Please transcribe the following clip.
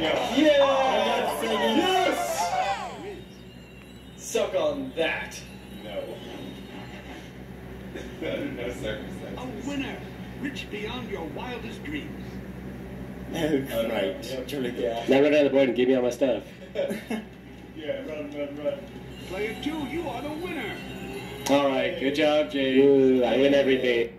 Yeah. Yes! Suck on that. No. Under no circumstances. A winner, rich beyond your wildest dreams. Oh, Oh, Truly good. Now run down the board and give me all my stuff. Yeah, run, run, run. Player two, you are the winner. All right, good job, Jay. Ooh, I win everything.